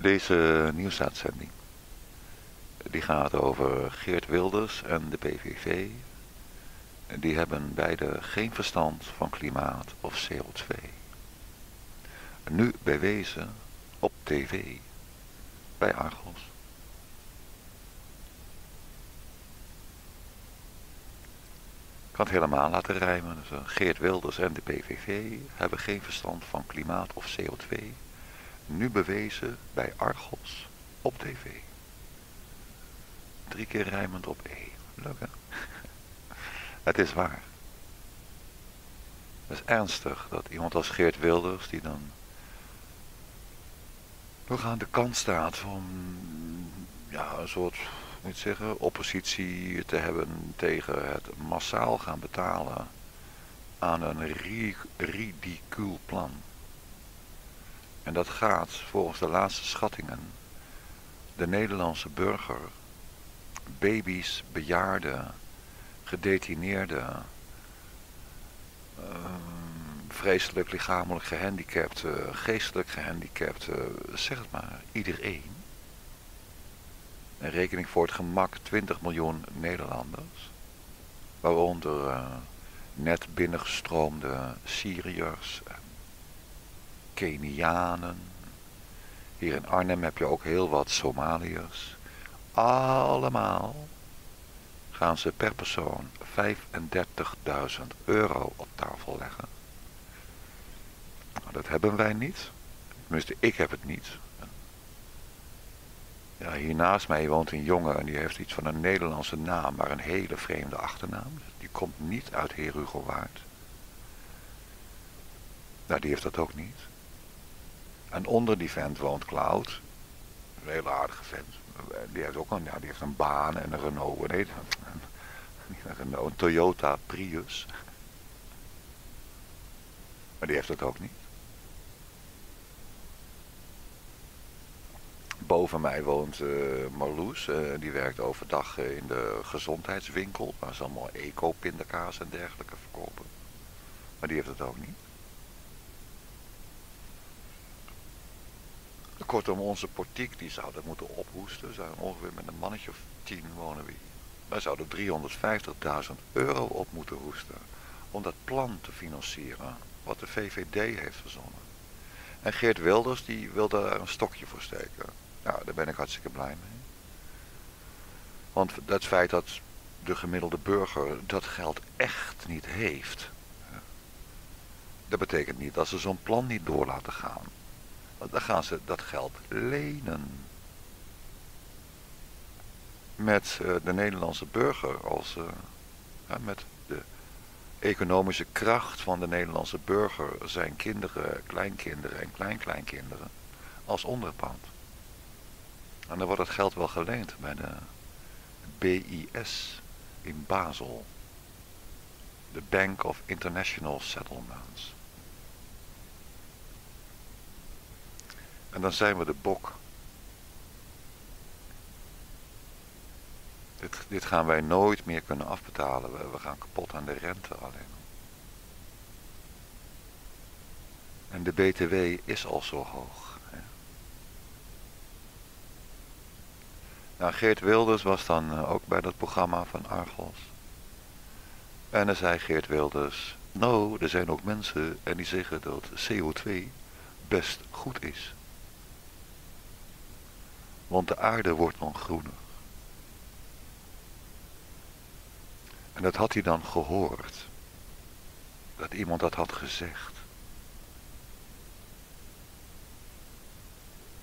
Deze nieuwsuitzending die gaat over Geert Wilders en de PVV. Die hebben beide geen verstand van klimaat of CO2. Nu bewezen op tv bij Argos. Kan het helemaal laten rijmen. Dus, Geert Wilders en de PVV hebben geen verstand van klimaat of CO2. Nu bewezen bij Argos op tv. Drie keer rijmend op E. Leuk hè? Het is waar. Het is ernstig dat iemand als Geert Wilders, die dan nog aan de kant staat van ja, een soort moet zeggen, oppositie te hebben tegen het massaal gaan betalen aan een ridicuul plan. En dat gaat volgens de laatste schattingen de Nederlandse burger, baby's, bejaarden, gedetineerden, uh, vreselijk lichamelijk gehandicapten, geestelijk gehandicapten, zeg het maar, iedereen. En rekening voor het gemak 20 miljoen Nederlanders, waaronder uh, net binnengestroomde Syriërs, Kenianen. Hier in Arnhem heb je ook heel wat Somaliërs. Allemaal gaan ze per persoon 35.000 euro op tafel leggen. Dat hebben wij niet. Tenminste, ik heb het niet. Ja, hier naast mij woont een jongen en die heeft iets van een Nederlandse naam, maar een hele vreemde achternaam. Die komt niet uit Herugelwaard. Nou, die heeft dat ook niet. En onder die vent woont Cloud. Een hele aardige vent. Die heeft ook een, ja, die heeft een baan en een Renault. Nee, niet een Renault, een Toyota Prius. Maar die heeft dat ook niet. Boven mij woont uh, Marloes. Uh, die werkt overdag in de gezondheidswinkel. Waar ze allemaal eco-pindakaas en dergelijke verkopen. Maar die heeft het ook niet. Kortom, onze portiek die zou dat moeten ophoesten. Zijn ongeveer met een mannetje of tien wonen we Wij zouden 350.000 euro op moeten hoesten om dat plan te financieren wat de VVD heeft verzonnen. En Geert Wilders die wil daar een stokje voor steken. Nou, daar ben ik hartstikke blij mee. Want het feit dat de gemiddelde burger dat geld echt niet heeft, dat betekent niet dat ze zo'n plan niet door laten gaan. Dan gaan ze dat geld lenen. Met uh, de Nederlandse burger als uh, met de economische kracht van de Nederlandse burger, zijn kinderen, kleinkinderen en kleinkleinkinderen als onderpand. En dan wordt het geld wel geleend bij de BIS in Basel. De Bank of International Settlements. En dan zijn we de bok. Dit, dit gaan wij nooit meer kunnen afbetalen. We, gaan kapot aan de rente alleen. En de BTW is al zo hoog. Hè. Nou, Geert Wilders was dan uh, ook bij dat programma van Argos. En dan zei Geert Wilders, nou, er zijn ook mensen en die zeggen dat CO2 best goed is. Want de aarde wordt dan groener. En dat had hij dan gehoord. Dat iemand dat had gezegd.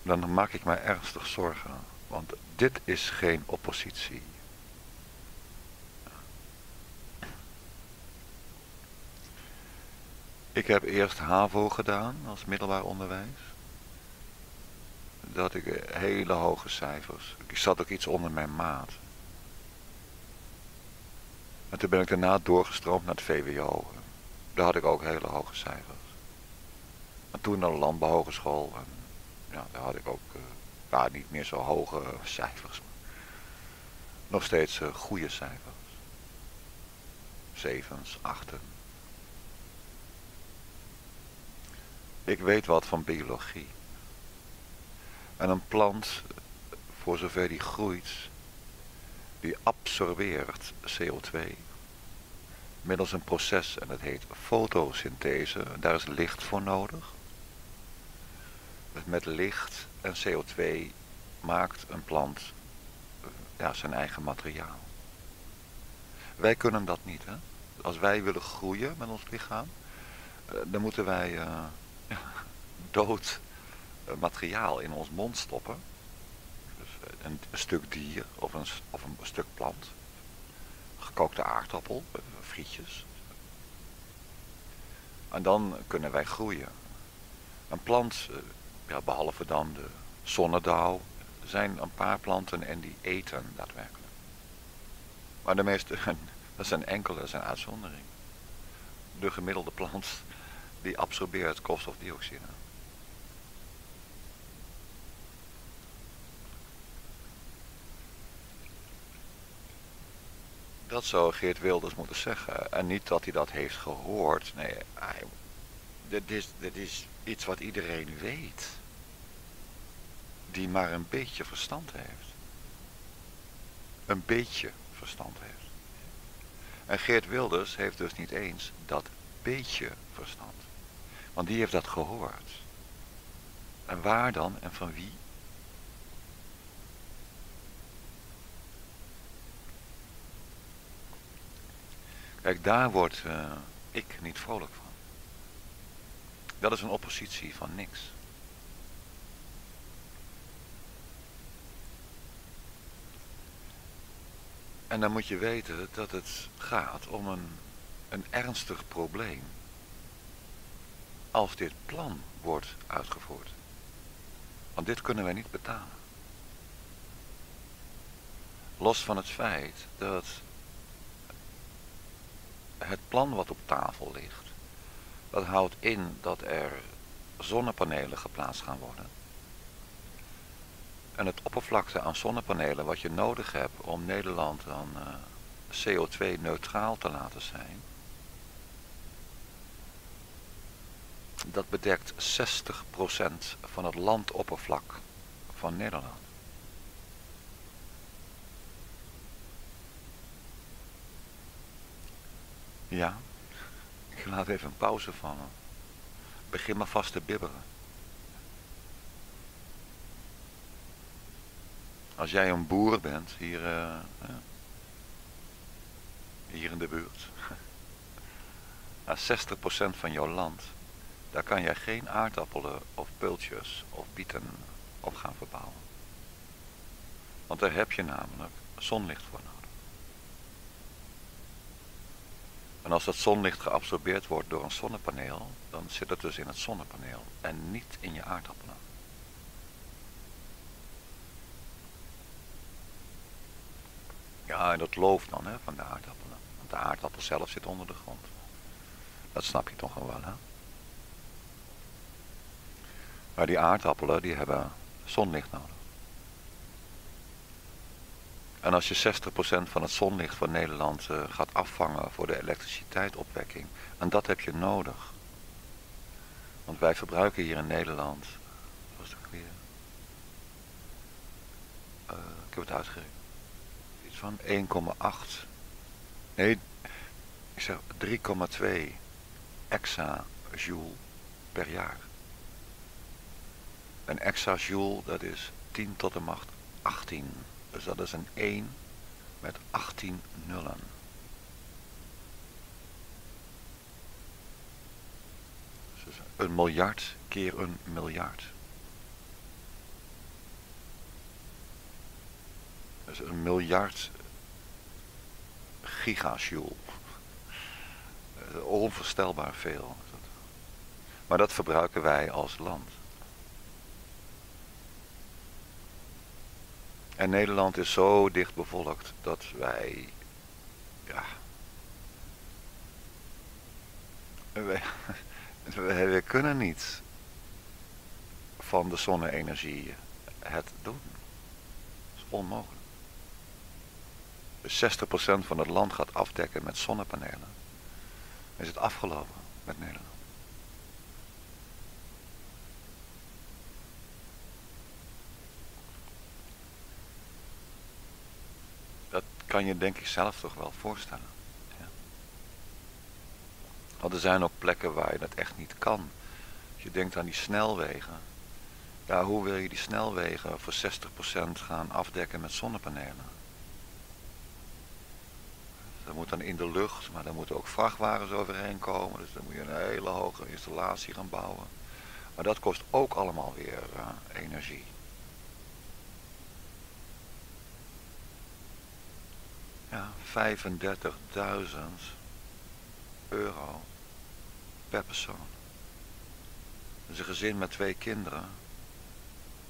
Dan maak ik mij ernstig zorgen. Want dit is geen oppositie. Ik heb eerst HAVO gedaan als middelbaar onderwijs dat ik hele hoge cijfers. Ik zat ook iets onder mijn maat. En toen ben ik daarna doorgestroomd naar het VWO. Daar had ik ook hele hoge cijfers. En toen naar de landbouwhogeschool. En ja, daar had ik ook uh, ja, niet meer zo hoge cijfers. Nog steeds uh, goede cijfers. Zevens, achten. Ik weet wat van biologie. En een plant, voor zover die groeit, die absorbeert CO2 middels een proces en dat heet fotosynthese. Daar is licht voor nodig. Met licht en CO2 maakt een plant eh, ja, zijn eigen materiaal. Wij kunnen dat niet. Hè? Als wij willen groeien met ons lichaam, eh, dan moeten wij uh, dood materiaal in ons mond stoppen. Dus een, een, stuk dier of een, of een stuk plant. Gekookte aardappel, frietjes. En dan kunnen wij groeien. Een plant, ja, behalve dan de zonnedauw, zijn een paar planten en die eten daadwerkelijk. Maar de meeste, dat zijn enkele, dat zijn uitzonderingen. De gemiddelde plant die absorbeert koolstofdioxide. Dat zou Geert Wilders moeten zeggen. En niet dat hij dat heeft gehoord. Nee, hij, is, dit is iets wat iedereen weet. Die maar een beetje verstand heeft. Een beetje verstand heeft. En Geert Wilders heeft dus niet eens dat beetje verstand. Want die heeft dat gehoord. En waar dan en van wie? Kijk, daar word uh, ik niet vrolijk van. Dat is een oppositie van niks. En dan moet je weten dat het gaat om een, een ernstig probleem. Als dit plan wordt uitgevoerd. Want dit kunnen wij niet betalen. Los van het feit dat het plan wat op tafel ligt, dat houdt in dat er zonnepanelen geplaatst gaan worden. En het oppervlakte aan zonnepanelen wat je nodig hebt om Nederland dan eh, CO2-neutraal te laten zijn, dat bedekt 60% van het landoppervlak van Nederland. Ja, ik laat even een pauze van. Begin maar vast te bibberen. Als jij een boer bent hier, uh, hier in de buurt, na 60% van jouw land, daar kan jij geen aardappelen of pultjes of bieten op gaan verbouwen. Want daar heb je namelijk zonlicht voor nodig. En als dat zonlicht geabsorbeerd wordt door een zonnepaneel, dan zit het dus in het zonnepaneel en niet in je aardappelen. Ja, en dat loof dan hè, van de aardappelen. Want de aardappel zelf zit onder de grond. Dat snap je toch wel, hè? Maar die aardappelen, die hebben zonlicht nodig. En als je 60% van het zonlicht van Nederland uh, gaat afvangen voor de elektriciteitsopwekking, en dat heb je nodig. Want wij verbruiken hier in Nederland? Uh, ik heb het uitgerekend. Iets van 1,8. Nee, ik zeg 3,2 exajoule per jaar. Een exajoule, dat is 10 tot de macht 18. Dus dat is een 1 met 18 nullen. Dus een miljard keer een miljard. Dus een miljard gigajoule. Onvoorstelbaar veel. Maar dat verbruiken wij als land. En Nederland is zo dicht bevolkt dat wij, ja, we, we, kunnen niet van de zonne-energie het doen. Dat is onmogelijk. Dus 60% van het land gaat afdekken met zonnepanelen. Is het afgelopen met Nederland. 60% kan je denk ik zelf toch wel voorstellen. Ja. Want er zijn ook plekken waar je dat echt niet kan. Als je denkt aan die snelwegen. Ja, hoe wil je die snelwegen voor 60% gaan afdekken met zonnepanelen? Dat moet dan in de lucht, maar daar moeten ook vrachtwagens overheen komen. Dus dan moet je een hele hoge installatie gaan bouwen. Maar dat kost ook allemaal weer uh, energie. Ja, 35.000 euro per persoon. Dus een gezin met twee kinderen.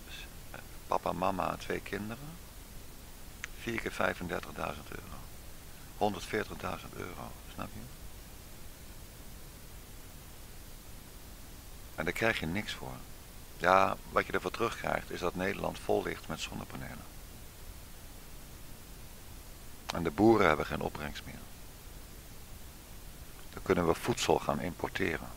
Dus eh, papa, mama twee kinderen. 4 keer 35.000 euro. 140.000 euro, snap je? En daar krijg je niks voor. Ja, wat je ervoor terugkrijgt is dat Nederland vol ligt met zonnepanelen. En de boeren hebben geen opbrengst meer. Dan kunnen we voedsel gaan importeren.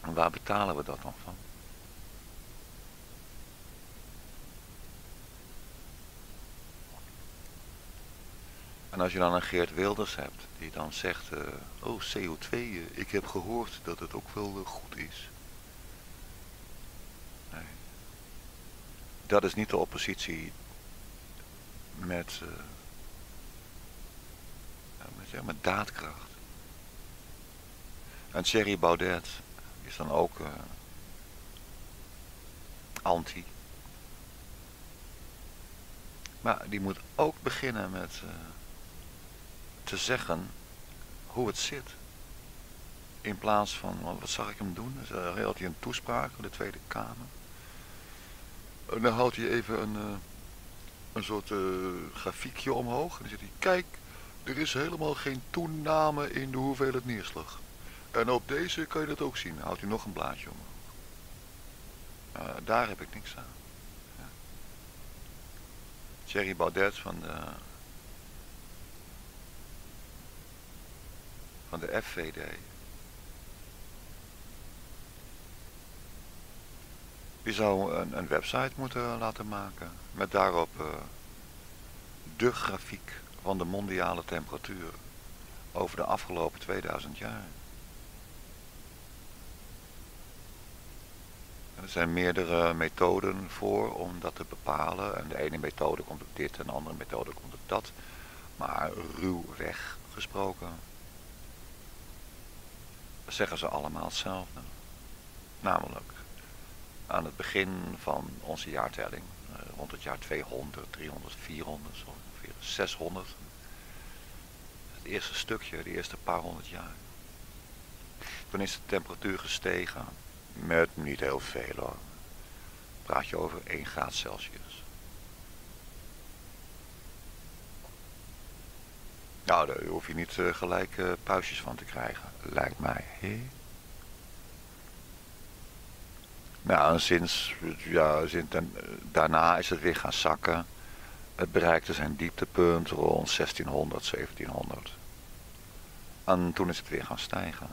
En waar betalen we dat dan van? En als je dan een Geert Wilders hebt, die dan zegt, uh, oh CO2, uh, eh, ik heb gehoord dat het ook wel uh, goed is. Nee. Dat is niet de oppositie met, ja, met daadkracht. En Thierry Baudet is dan ook anti. Maar die moet ook beginnen met te zeggen hoe het zit. In plaats van, wat zag ik hem doen? Dan had hij een toespraak in de Tweede Kamer. En dan houdt hij even een, uh, een soort uh, grafiekje omhoog. En dan zegt hij, kijk, er is helemaal geen toename in de hoeveelheid neerslag. En op deze kan je dat ook zien. Dan houdt hij nog een blaadje omhoog. Uh, daar heb ik niks aan. Ja. Thierry Baudet van de van de FVD. Die zou een, een website moeten laten maken met daarop uh, de grafiek van de mondiale temperatuur over de afgelopen 2000 jaar. Er zijn meerdere methoden voor om dat te bepalen. En de ene methode komt op dit en de andere methode komt op dat. Maar ruwweg gesproken zeggen ze allemaal hetzelfde. Namelijk, aan het begin van onze jaartelling, eh, rond het jaar 200, 300, 400, zo ongeveer 600. Het eerste stukje, de eerste paar honderd jaar. Toen is de temperatuur gestegen met niet heel veel hoor. Praat je over 1 graad Celsius. Nou, daar hoef je niet uh, gelijk uh, puistjes van te krijgen, lijkt mij. Nou, sinds, ja, sinds daarna is het weer gaan zakken. Het bereikte zijn dieptepunt rond 1600, 1700. En toen is het weer gaan stijgen.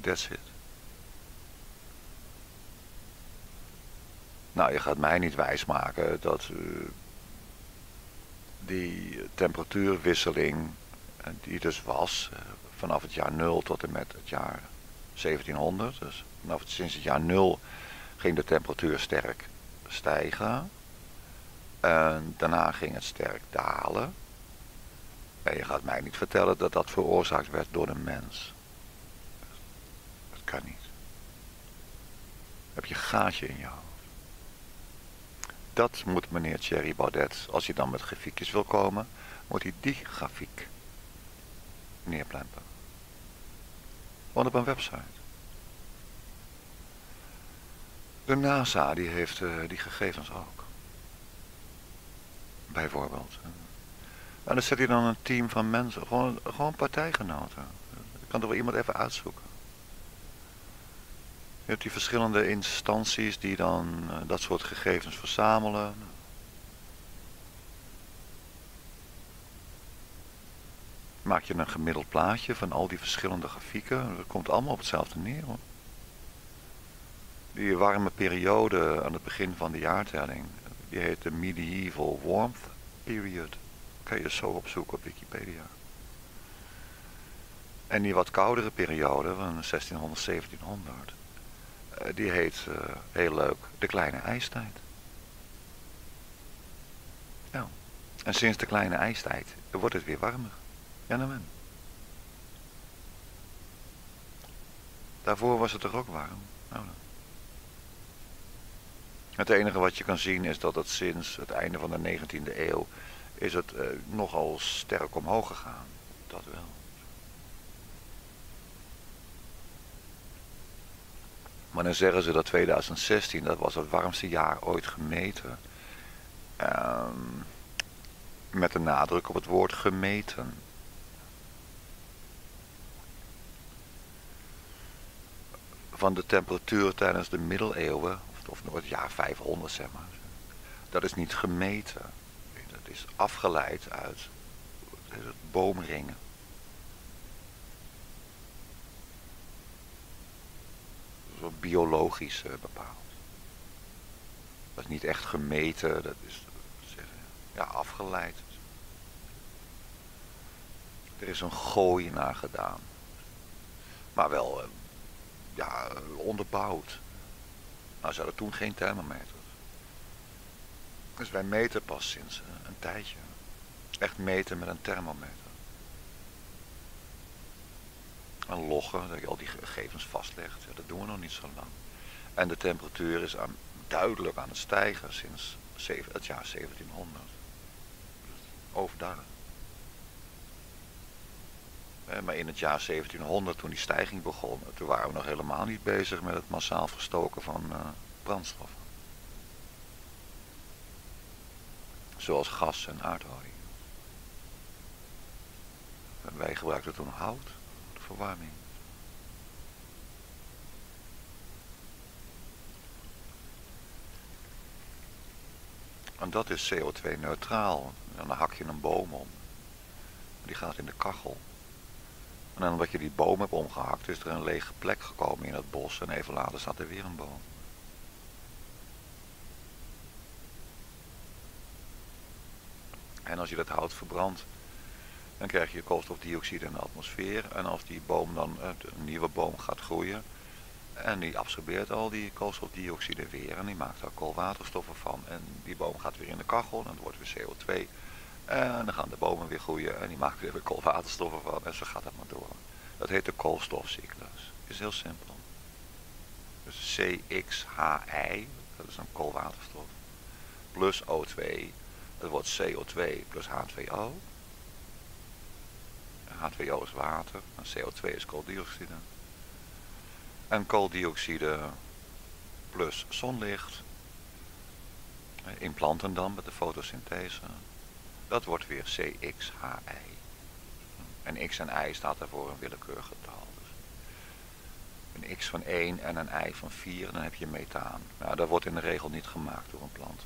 That's it. Nou, je gaat mij niet wijsmaken dat... Uh, die temperatuurwisseling eh, die dus was eh, vanaf het jaar 0 tot en met het jaar 1700. Dus vanaf het, sinds het jaar 0 ging de temperatuur sterk stijgen. En daarna ging het sterk dalen. En je gaat mij niet vertellen dat dat veroorzaakt werd door de mens. Dat kan niet. heb je gaatje in jou. Dat moet meneer Thierry Baudet, als hij dan met grafiekjes wil komen, moet hij die grafiek neerplempen. Want op een website. De NASA die heeft uh, die gegevens ook. Bijvoorbeeld. En dan zet hij dan een team van mensen, gewoon, gewoon partijgenoten. Ik kan er wel iemand even uitzoeken. Je hebt die verschillende instanties die dan uh, dat soort gegevens verzamelen. Maak je een gemiddeld plaatje van al die verschillende grafieken. Dat komt allemaal op hetzelfde neer. Die warme periode aan het begin van de jaartelling, die heet de Medieval Warmth Period. Kan je zo opzoeken op Wikipedia. En die wat koudere periode van 1600, 1700, eh, die heet uh, heel leuk de kleine ijstijd. Ja. En sinds de kleine ijstijd wordt het weer warmer. Ja, nou men. Daarvoor was het toch ook warm. Nou, dan. Het enige wat je kan zien is dat het sinds het einde van de 19e eeuw is het uh, nogal sterk omhoog gegaan. Dat wel. Maar dan zeggen ze dat 2016, dat was het warmste jaar ooit gemeten. Um, met een nadruk op het woord gemeten. Van de temperatuur tijdens de middeleeuwen, of, of het jaar 500 zeg maar. Dat is niet gemeten. Dat is afgeleid uit boomringen. biologisch uh, bepaald. Dat is niet echt gemeten, dat is ja, afgeleid. Er is een gooi naar gedaan. Maar wel uh, ja, onderbouwd. Nou, ze hadden toen geen thermometers. Dus wij meten pas sinds uh, een tijdje. Echt meten met een thermometer. Een loggen, dat je al die gegevens vastlegt. Ja, dat doen we nog niet zo lang. En de temperatuur is aan, duidelijk aan het stijgen sinds het jaar 1700. Overduidelijk. Eh, maar in het jaar 1700, toen die stijging begon, toen waren we nog helemaal niet bezig met het massaal verstoken van uh, brandstoffen. Zoals gas en aardolie. Wij gebruikten toen hout verwarming. En dat is CO2 neutraal. En dan hak je een boom om. Die gaat in de kachel. En dan omdat je die boom hebt omgehakt, is er een lege plek gekomen in het bos. En even later staat er weer een boom. En als je dat hout verbrandt, dan krijg je koolstofdioxide in de atmosfeer. En als die boom dan, eh, een nieuwe boom gaat groeien, en die absorbeert al die koolstofdioxide weer en die maakt daar koolwaterstoffen van. En die boom gaat weer in de kachel en dan wordt weer CO2. En dan gaan de bomen weer groeien en die maken weer, weer koolwaterstoffen van. En zo gaat dat maar door. Dat heet de koolstofcyclus. is heel simpel. Dus CXHI, dat is een koolwaterstof, plus O2, dat wordt CO2 plus H2O. H2O is water en CO2 is kooldioxide. En kooldioxide plus zonlicht in planten dan met de fotosynthese. Dat wordt weer CXHI. En X en Y staat daarvoor een willekeurig getal. Dus een X van 1 en een Y van 4, dan heb je methaan. Nou, dat wordt in de regel niet gemaakt door een plant.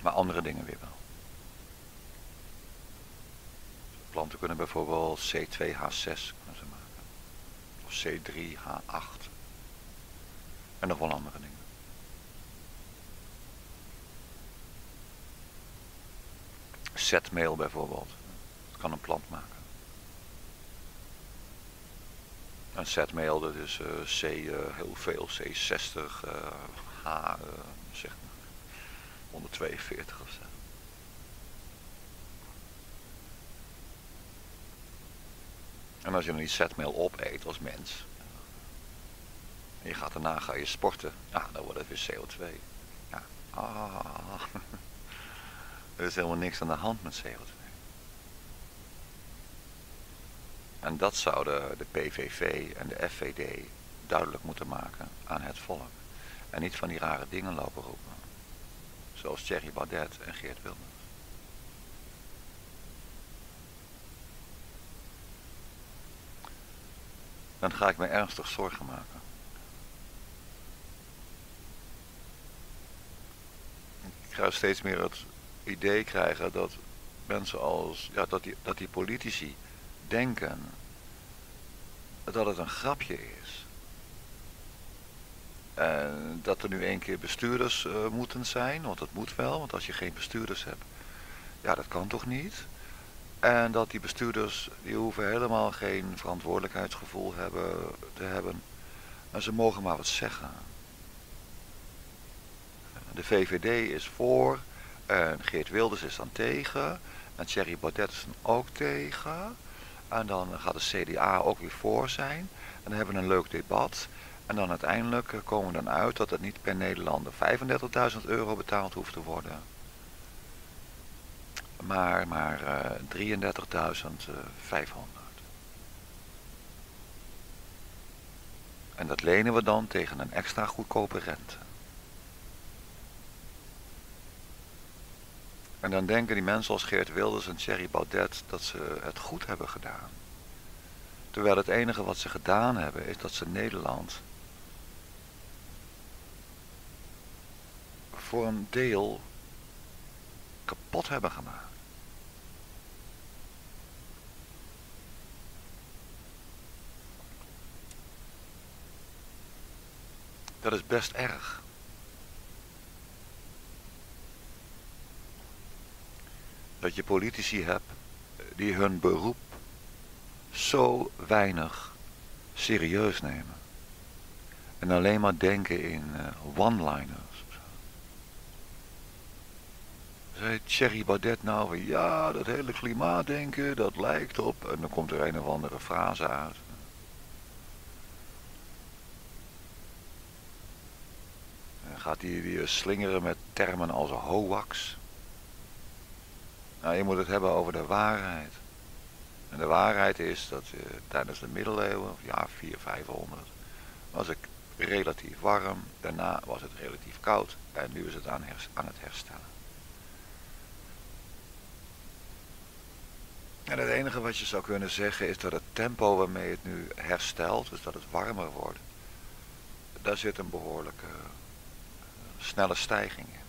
Maar andere dingen weer wel. Planten kunnen bijvoorbeeld C2H6 maken. Of C3H8. En nog wel andere dingen. Zetmeel bijvoorbeeld. Dat kan een plant maken. En zetmeel, dat is uh, C, uh, heel veel, C60, uh, H, zeg maar, 142 of zo. En als je dan die zetmeel opeet als mens, en je gaat daarna ga je sporten, ja, dan wordt het weer CO2. Ja, ah. er is helemaal niks aan de hand met CO2. En dat zouden de PVV en de FVD duidelijk moeten maken aan het volk. En niet van die rare dingen lopen roepen. Zoals Thierry Baudet en Geert Wilders. Dan ga ik me ernstig zorgen maken. Ik ga steeds meer het idee krijgen dat mensen als, ja, dat die, dat die politici denken dat het een grapje is. En dat er nu één keer bestuurders uh, moeten zijn, want dat moet wel, want als je geen bestuurders hebt, ja dat kan toch niet. En dat die bestuurders, die hoeven helemaal geen verantwoordelijkheidsgevoel hebben, te hebben. En ze mogen maar wat zeggen. De VVD is voor, en Geert Wilders is dan tegen, en Thierry Baudet is dan ook tegen. En dan gaat de CDA ook weer voor zijn. En dan hebben we een leuk debat. En dan uiteindelijk komen we dan uit dat het niet per Nederlander 35.000 euro betaald hoeft te worden. Maar, maar uh, 33.500. En dat lenen we dan tegen een extra goedkope rente. En dan denken die mensen als Geert Wilders en Thierry Baudet dat ze het goed hebben gedaan. Terwijl het enige wat ze gedaan hebben is dat ze Nederland voor een deel kapot hebben gemaakt. Dat is best erg. Dat je politici hebt die hun beroep zo weinig serieus nemen. En alleen maar denken in uh, one-liners. Zei Thierry Baudet nou ja, dat hele klimaatdenken, dat lijkt op... En dan komt er een of andere frase uit. En gaat hij weer slingeren met termen als hoax. Nou, je moet het hebben over de waarheid. En de waarheid is dat uh, tijdens de middeleeuwen, ja 4, 500, was het relatief warm. Daarna was het relatief koud. En nu is het aan, aan het herstellen. En het enige wat je zou kunnen zeggen is dat het tempo waarmee het nu herstelt, dus dat het warmer wordt, daar zit een behoorlijke uh, snelle stijging in.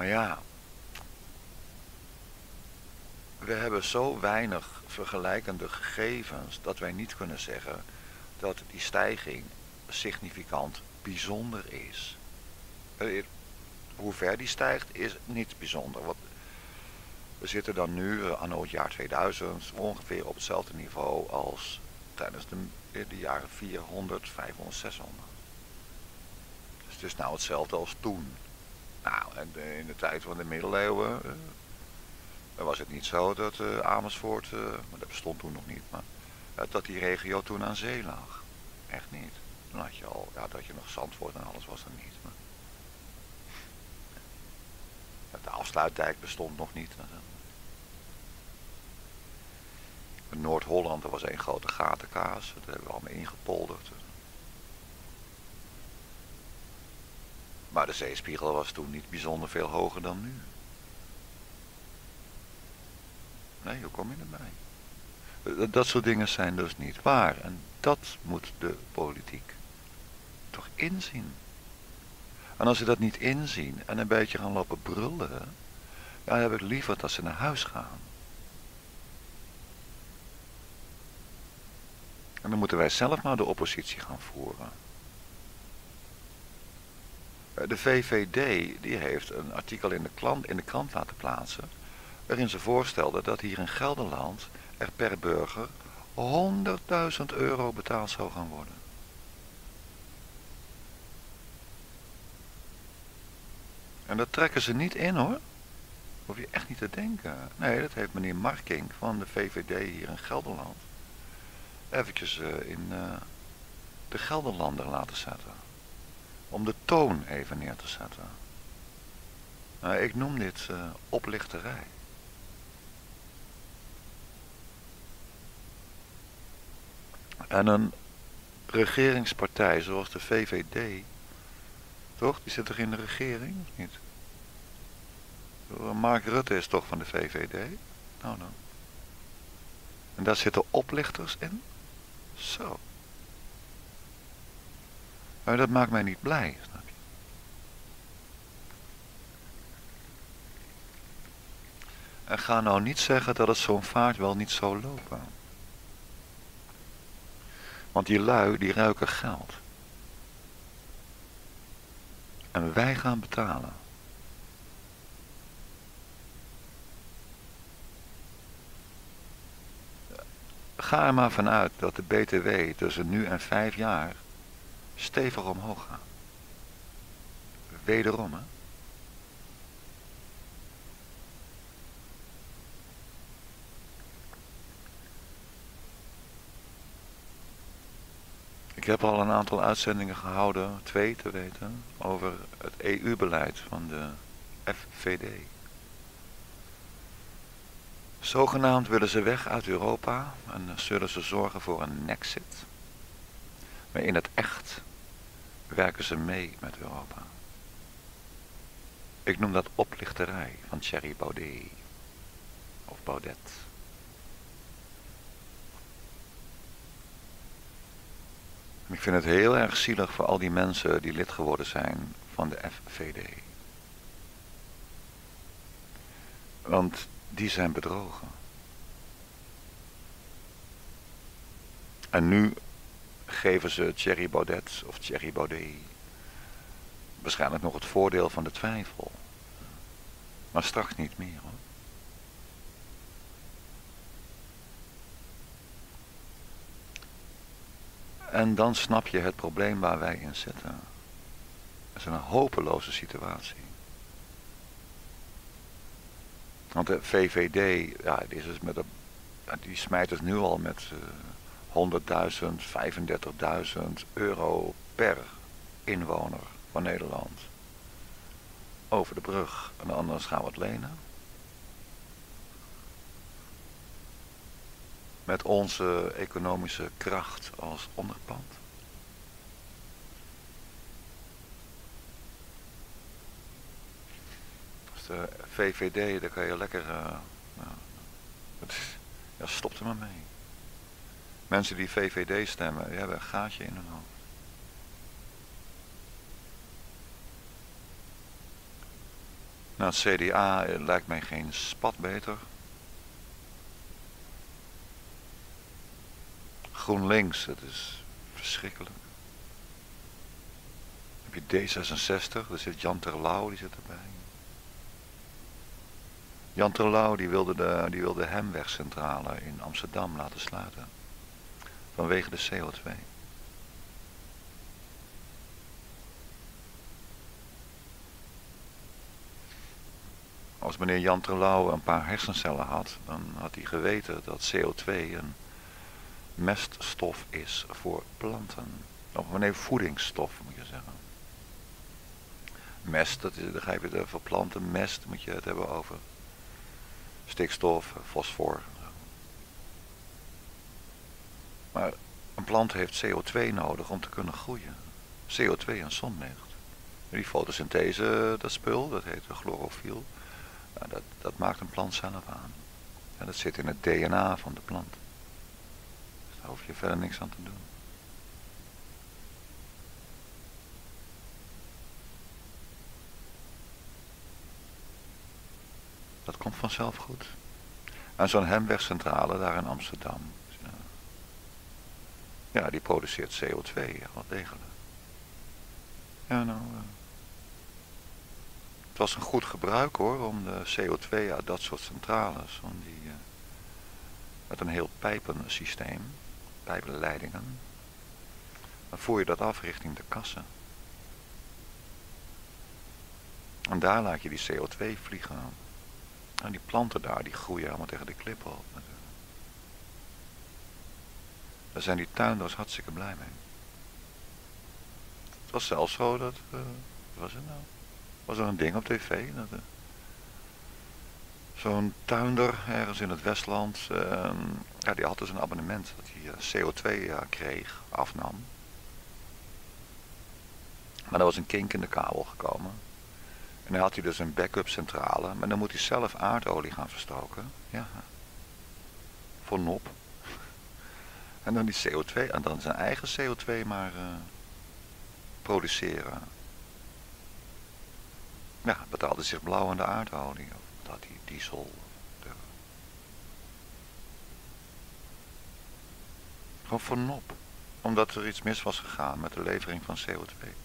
Maar ja, we hebben zo weinig vergelijkende gegevens dat wij niet kunnen zeggen dat die stijging significant bijzonder is. Eh, hoe ver die stijgt is niet bijzonder. Want we zitten dan nu uh, anno het jaar 2000 ongeveer op hetzelfde niveau als tijdens de, de jaren 400, 500, 600. Dus het is nou hetzelfde als toen. Nou, en in de tijd van de middeleeuwen uh, was het niet zo dat uh, Amersfoort, uh, maar dat bestond toen nog niet, maar dat die regio toen aan zee lag. Echt niet. Dan had je al, ja, dat je nog Zandvoort en alles was er niet. Maar... De afsluitdijk bestond nog niet. Noord-Holland, was één grote gatenkaas. Dat hebben we allemaal ingepolderd. Maar de zeespiegel was toen niet bijzonder veel hoger dan nu. Nee, hoe kom je erbij? Dat soort dingen zijn dus niet waar. En dat moet de politiek toch inzien. En als ze dat niet inzien en een beetje gaan lopen brullen, dan heb ik liever dat ze naar huis gaan. En dan moeten wij zelf maar de oppositie gaan voeren. Eh, de VVD die heeft een artikel in de, in de krant laten plaatsen. waarin ze voorstelden dat hier in Gelderland er per burger 100.000 euro betaald zou gaan worden. En dat trekken ze niet in hoor. Hoef je echt niet te denken. Nee, dat heeft meneer Marking van de VVD hier in Gelderland. eventjes uh, in uh, de Gelderlander laten zetten om de toon even neer te zetten. Nou, ik noem dit uh, oplichterij. En een regeringspartij zoals de VVD, toch? Die zit toch in de regering, of niet? Mark Rutte is toch van de VVD? Nou dan. En daar zitten oplichters in? Zo. Maar dat maakt mij niet blij, snap je? En ga nou niet zeggen dat het zo'n vaart wel niet zou lopen. Want die lui, die ruiken geld. En wij gaan betalen. Ga er maar vanuit dat de BTW tussen nu en vijf jaar stevig omhoog gaat. Wederom, hè. Ik heb al een aantal uitzendingen gehouden, twee te weten, over het EU-beleid van de FVD. Zogenaamd willen ze weg uit Europa en zullen ze zorgen voor een nexit. Maar in het echt werken ze mee met Europa. Ik noem dat oplichterij van Thierry Baudet. Of Baudet. Ik vind het heel erg zielig voor al die mensen die lid geworden zijn van de FVD. Want die zijn bedrogen. En nu geven ze Thierry Baudet of Thierry Baudet waarschijnlijk nog het voordeel van de twijfel. Maar straks niet meer hoor. En dan snap je het probleem waar wij in zitten. Het is een hopeloze situatie. Want de VVD, ja, die, is dus met de, die smijt het nu al met uh, 100.000, 35.000 euro per inwoner van Nederland over de brug. En anders gaan we het lenen. Met onze economische kracht als onderpand. Dus de VVD, daar kan je lekker... Uh, nou, ja, stop er maar mee. Mensen die VVD stemmen, die hebben een gaatje in hun hoofd. Nou, het CDA lijkt mij geen spat beter. GroenLinks, het is verschrikkelijk. Dan heb je D66, daar zit Jan Terlouw, die zit erbij. Jan Terlouw die wilde, de, die wilde Hemwegcentrale in Amsterdam laten sluiten. Vanwege de CO2. Als meneer Jan Terlouw een paar hersencellen had, dan had hij geweten dat CO2 een meststof is voor planten. Of wanneer voedingsstof moet je zeggen. Mest, dat is, dan ga je weer voor planten. Mest moet je het hebben over stikstof, fosfor. Maar een plant heeft CO2 nodig om te kunnen groeien. CO2 en zonlicht. Die fotosynthese, dat spul, dat heet chlorofiel. Nou, dat, dat maakt een plant zelf aan. En dat zit in het DNA van de plant. Dus daar hoef je verder niks aan te doen. Dat komt vanzelf goed. En zo'n hemwegcentrale daar in Amsterdam. Ja, die produceert CO2, wat degelijk. Ja, nou... Uh, het was een goed gebruik hoor, om de CO2 uit dat soort centrales, om die uh, met een heel pijpensysteem, pijpenleidingen, dan voer je dat af richting de kassen. En daar laat je die CO2 vliegen. En die planten daar, die groeien allemaal tegen de klippen op. Daar zijn die tuinders hartstikke blij mee. Het was zelfs zo dat, uh, was het nou? Was er een ding op tv? Uh, Zo'n tuinder ergens in het Westland, uh, ja, die had dus een abonnement dat hij eh, CO2 kreeg, afnam. Maar er was een kink in de kabel gekomen. En dan had hij dus een backup centrale, maar dan moet hij zelf aardolie gaan verstoken. Ja. Voor nop. En dan die CO2, en dan zijn eigen CO2 maar uh, produceren. Ja, betaalde zich blauw aan de aardolie. Of dat die diesel. De... Gewoon voor nop. Omdat er iets mis was gegaan met de levering van CO2.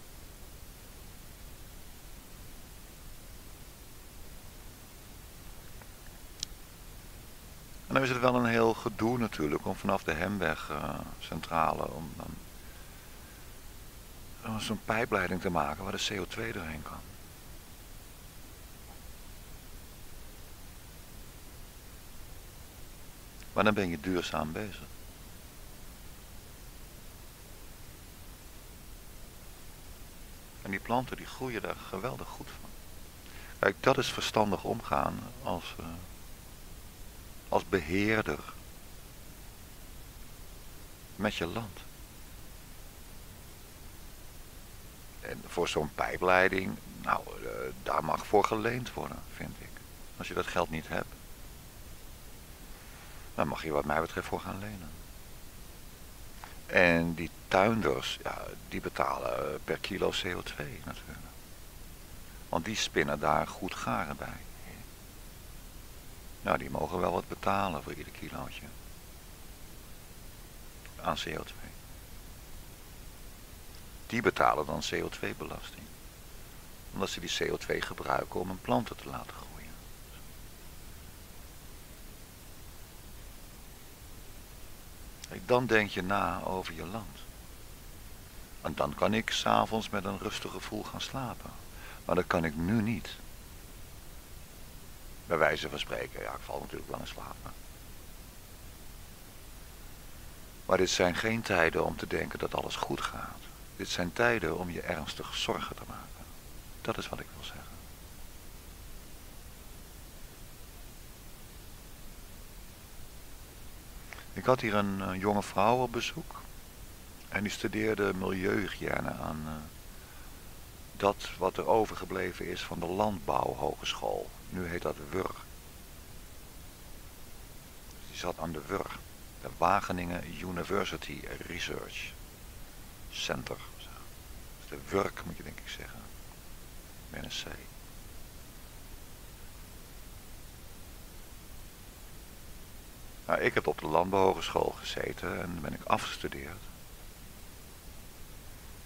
En dan is het wel een heel gedoe natuurlijk om vanaf de Hemwegcentrale uh, om dan zo'n pijpleiding te maken waar de CO2 doorheen kan. Maar dan ben je duurzaam bezig. En die planten die groeien daar geweldig goed van. Kijk, dat is verstandig omgaan als, uh, als beheerder met je land. En voor zo'n pijpleiding, nou, uh, daar mag voor geleend worden, vind ik. Als je dat geld niet hebt, dan mag je wat mij betreft voor gaan lenen. En die tuinders, ja, die betalen per kilo CO2 natuurlijk. Want die spinnen daar goed garen bij. Nou, die mogen wel wat betalen voor ieder kilootje. Aan CO2. Die betalen dan CO2-belasting. Omdat ze die CO2 gebruiken om hun planten te laten groeien. Dan denk je na over je land. En dan kan ik s'avonds met een rustig gevoel gaan slapen. Maar dat kan ik nu niet. Bij wijze van spreken, ja, ik val natuurlijk wel in slaap. Maar dit zijn geen tijden om te denken dat alles goed gaat. Dit zijn tijden om je ernstig zorgen te maken. Dat is wat ik wil zeggen. Ik had hier een, jonge vrouw op bezoek. En die studeerde milieuhygiëne aan uh, dat wat er overgebleven is van de landbouwhogeschool. Nu heet dat WUR. Die zat aan de WUR. De Wageningen University Research Center. Dus de WURK moet je denk ik zeggen. Met een. Nou, ik heb op de landbouwhogeschool gezeten en ben ik afgestudeerd.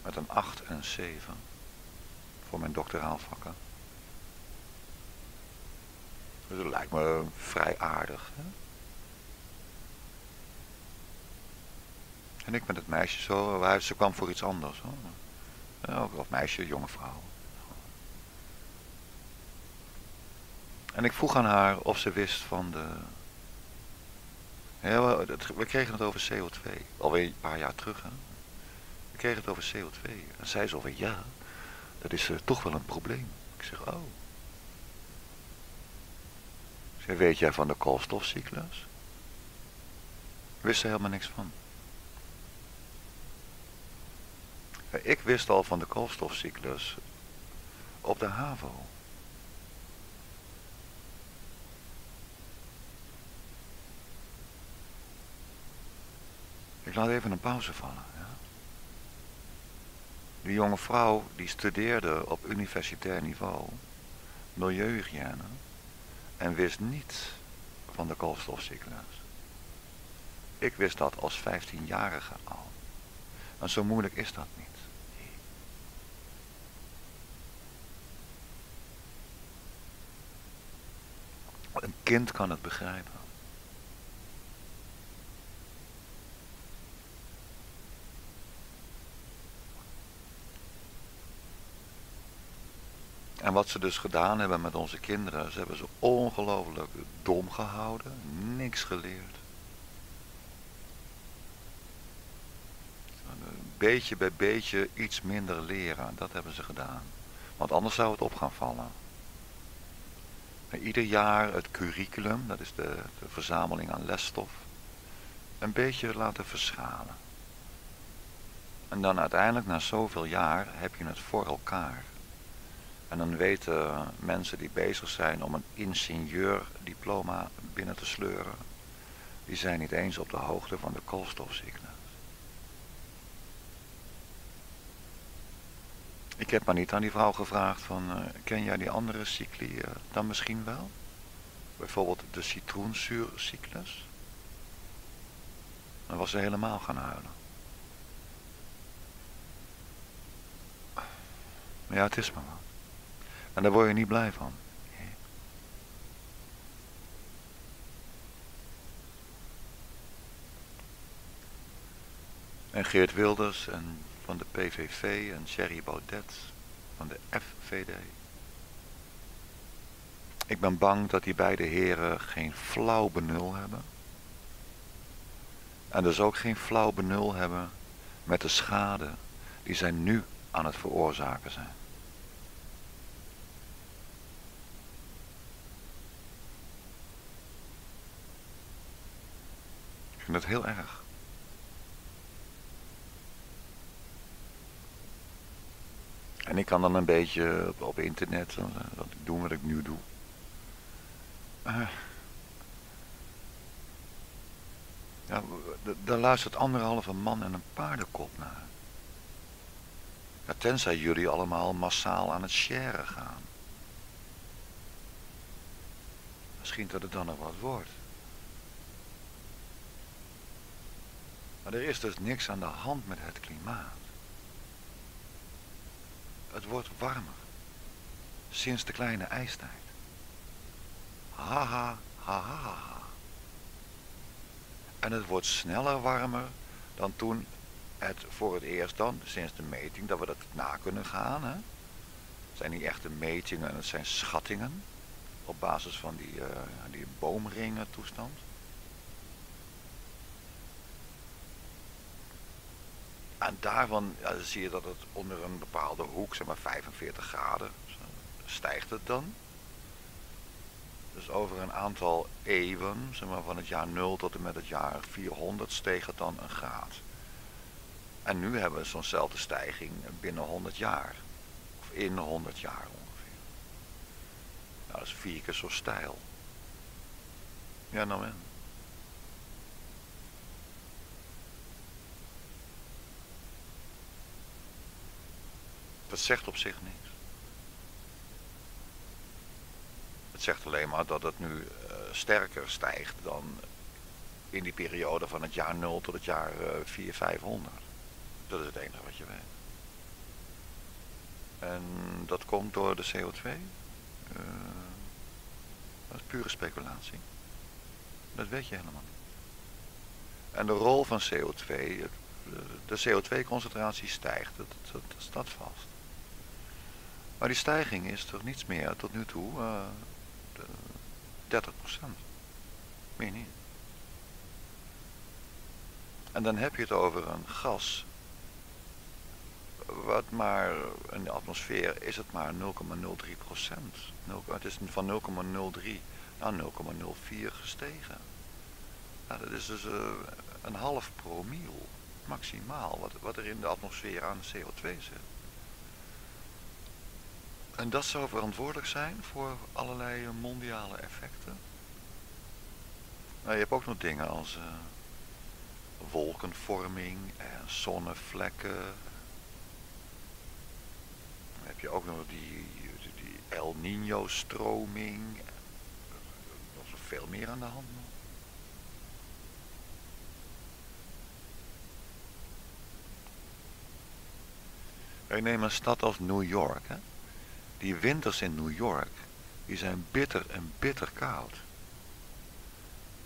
Met een 8 en 7 voor mijn doctoraalvakken. Dat lijkt me vrij aardig. Hè? En ik met het meisje zo, ze kwam voor iets anders. Hoor. Of meisje, jonge vrouw. En ik vroeg aan haar of ze wist van de we, kregen het over CO2. Alweer een paar jaar terug. Hè? We kregen het over CO2. En zij zo van ja, dat is uh, toch wel een probleem. Ik zeg, oh. Weet jij van de koolstofcyclus? Wist ze helemaal niks van. Ik wist al van de koolstofcyclus op de HAVO. Ik laat even een pauze vallen. Ja. Die jonge vrouw die studeerde op universitair niveau milieuhygiëne en wist niet van de koolstofcyclus. Ik wist dat als 15-jarige al. En zo moeilijk is dat niet. Een kind kan het begrijpen. En wat ze dus gedaan hebben met onze kinderen, ze hebben ze ongelooflijk dom gehouden, niks geleerd. Beetje bij beetje iets minder leren, dat hebben ze gedaan. Want anders zou het op gaan vallen. ieder jaar het curriculum, dat is de, de verzameling aan lesstof, een beetje laten verschalen. En dan uiteindelijk na zoveel jaar heb je het voor elkaar. En dan weten mensen die bezig zijn om een ingenieurdiploma binnen te sleuren, die zijn niet eens op de hoogte van de koolstofziekte. Ik heb maar niet aan die vrouw gevraagd van, eh, ken jij die andere cycli eh, dan misschien wel? Bijvoorbeeld de citroenzuurcyclus? Dan was ze helemaal gaan huilen. Maar ja, het is maar wel. En daar word je niet blij van. En Geert Wilders en van de PVV en Thierry Baudet van de FVD. Ik ben bang dat die beide heren geen flauw benul hebben. En dus ook geen flauw benul hebben met de schade die zij nu aan het veroorzaken zijn. Ik vind het heel erg. En ik kan dan een beetje op, internet uh, doen wat ik nu doe. Uh, ja, daar luistert anderhalve man en een paardenkop naar. Ja, tenzij jullie allemaal massaal aan het sharen gaan. Misschien dat het dan nog wat wordt. Maar er is dus niks aan de hand met het klimaat. Het wordt warmer. Sinds de kleine ijstijd. Haha, ha, ha. En het wordt sneller warmer dan toen het voor het eerst dan, sinds de meting, dat we dat na kunnen gaan. Hè? Het zijn niet echte metingen, het zijn schattingen. Op basis van die, uh, die boomringen toestand. En daarvan ja, zie je dat het onder een bepaalde hoek, zeg maar 45 graden, stijgt het dan. Dus over een aantal eeuwen, zeg maar van het jaar 0 tot en met het jaar 400, steeg het dan een graad. En nu hebben we zo'nzelfde stijging binnen 100 jaar. Of in 100 jaar ongeveer. Nou, dat is vier keer zo stijl. Ja, nou en. Dat zegt op zich niks. Het zegt alleen maar dat het nu uh, sterker stijgt dan in die periode van het jaar 0 tot het jaar uh, 4, 500. Dat is het enige wat je weet. En dat komt door de CO2. Uh, eh, dat is pure speculatie. Dat weet je helemaal niet. En de rol van CO2, de CO2-concentratie stijgt, dat, dat staat vast. Maar die stijging is toch niets meer tot nu toe uh, de 30%. Meer niet. En dan heb je het over een gas. Wat maar in de atmosfeer is het maar 0,03% Het is van 0,03 naar 0,04 gestegen. Nou, dat is dus uh, een half promiel maximaal wat, wat er in de atmosfeer aan CO2 zit. En dat zou verantwoordelijk zijn voor allerlei mondiale effecten. Nou, je hebt ook nog dingen als uh, wolkenvorming en zonnevlekken. Dan heb je ook nog die, die El Nino stroming. Er is veel meer aan de hand nog. Ik neem een stad als New York. Hè? Die winters in New York, die zijn bitter en bitter koud.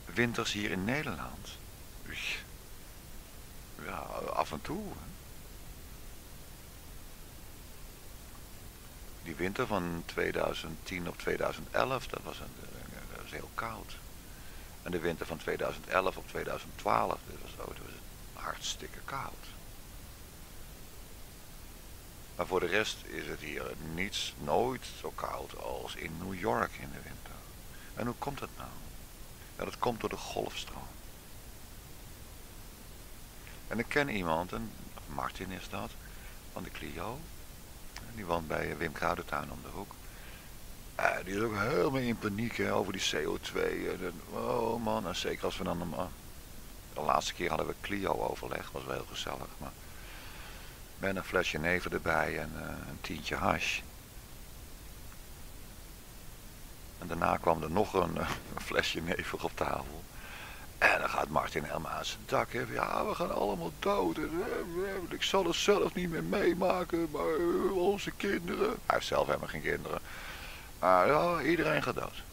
Winters hier in Nederland, ja, af en toe. Die winter van 2010 op 2011, dat was, een, was heel koud. En de winter van 2011 op 2012, dat was, oh, dat was hartstikke koud. Maar voor de rest is het hier niets, nooit zo koud als in New York in de winter. En hoe komt dat nou? Dat komt door de golfstroom. En ik ken iemand, en Martin is dat, van de Clio. Die woont bij Wim Kruidentuin om de hoek. Uh, die is ook helemaal in paniek over die CO2. En, oh man, en zeker als we dan... Uh, de laatste keer hadden we Clio overleg, was wel heel gezellig. Maar met een flesje neven erbij en uh, een tientje hash. En daarna kwam er nog een, een flesje nevel op tafel. En dan gaat Martin helemaal aan zijn dak. Hè. Ja, we gaan allemaal dood. Ik zal het zelf niet meer meemaken, maar onze kinderen... Hij heeft zelf helemaal geen kinderen. Maar ja, iedereen gaat dood.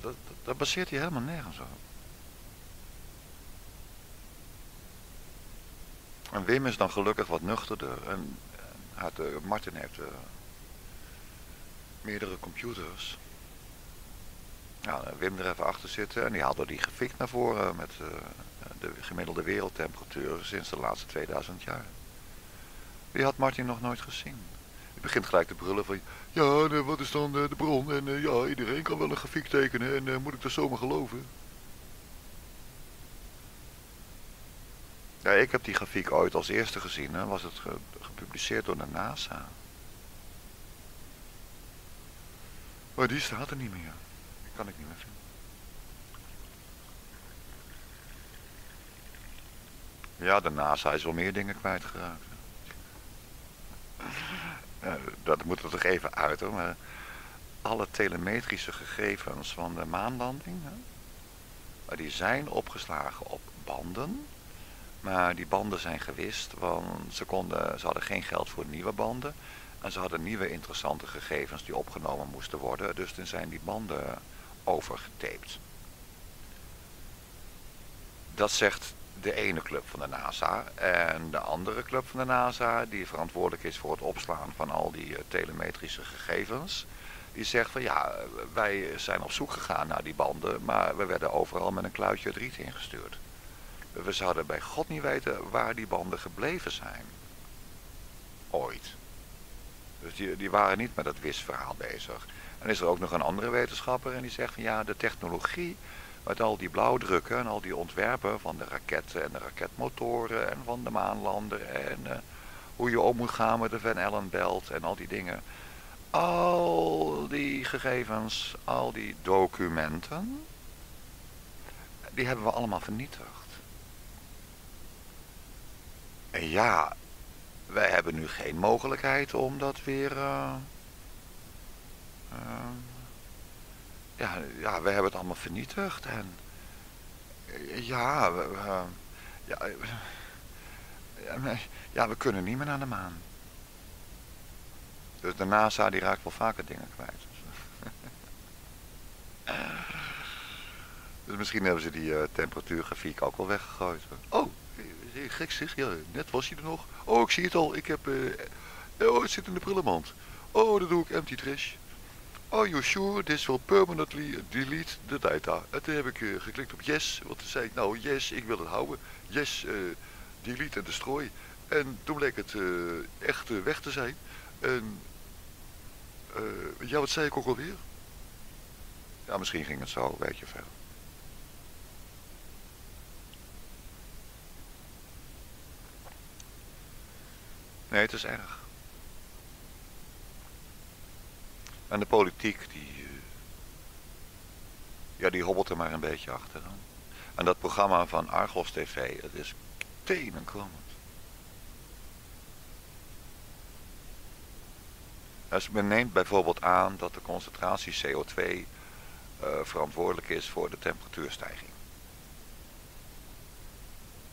Dat, dat baseert hij helemaal nergens op. En Wim is dan gelukkig wat nuchterder. En, had, uh, Martin heeft uh, meerdere computers. Ja, Wim er even achter zitten en die haalde die gefikt naar voren met uh, de gemiddelde wereldtemperatuur sinds de laatste 2000 jaar. Die had Martin nog nooit gezien. Hij begint gelijk te brullen van, ja, wat is dan de bron? En ja, iedereen kan wel een grafiek tekenen en moet ik dat zomaar geloven? Ja, ik heb die grafiek ooit als eerste gezien. Hè. Was het gepubliceerd door de NASA. Maar die staat er niet meer. Die kan ik niet meer vinden. Ja, de NASA is wel meer dingen kwijtgeraakt. Dat moet er toch even uit hoor. Maar alle telemetrische gegevens van de maanlanding, hè, die zijn opgeslagen op banden maar die banden zijn gewist, want ze, konden, ze hadden geen geld voor nieuwe banden. En ze hadden nieuwe interessante gegevens die opgenomen moesten worden. Dus toen zijn die banden overgetaped. Dat zegt de ene club van de NASA. En de andere club van de NASA, die verantwoordelijk is voor het opslaan van al die eh, telemetrische gegevens. Die zegt van ja, wij zijn op zoek gegaan naar die banden, maar we werden overal met een kluitje het riet ingestuurd. We zouden bij God niet weten waar die banden gebleven zijn. Ooit. Dus die, die waren niet met het WIS-verhaal bezig. En is er ook nog een andere wetenschapper en die zegt van ja, de technologie met al die blauwdrukken en al die ontwerpen van de raketten en de raketmotoren en van de maanlander en uh, hoe je om moet gaan met de Van Allen belt en al die dingen. Al die gegevens, al die documenten, die hebben we allemaal vernietigd. En ja, wij hebben nu geen mogelijkheid om dat weer... Uh, uh, ja, ja, wij hebben het allemaal vernietigd en... Ja, we, ja, ja, we kunnen niet meer naar de maan. Dus de NASA die raakt wel vaker dingen kwijt. dus misschien hebben ze die uh, temperatuurgrafiek ook wel weggegooid. Oh, gek zeg, ja, net was hij er nog. Oh, ik zie het al, ik heb, uh, oh, het zit in de prullenmand. Oh, dat doe ik empty trash. Are you sure this will permanently delete the data? En toen heb ik uh, geklikt op yes, want toen zei ik, nou yes, ik wil het houden. Yes, uh, delete en destroy. En toen bleek het echt weg te zijn. En, ja, wat zei ik ook alweer? Ja, misschien ging het zo, weet je veel. Nee, het is erg. En de politiek, die, uh, ja, die hobbelt er maar een beetje achteraan. En dat programma van Argos TV, het is tenenkrommend. Dus men neemt bijvoorbeeld aan dat de concentratie CO2 uh, eh, verantwoordelijk is voor de temperatuurstijging.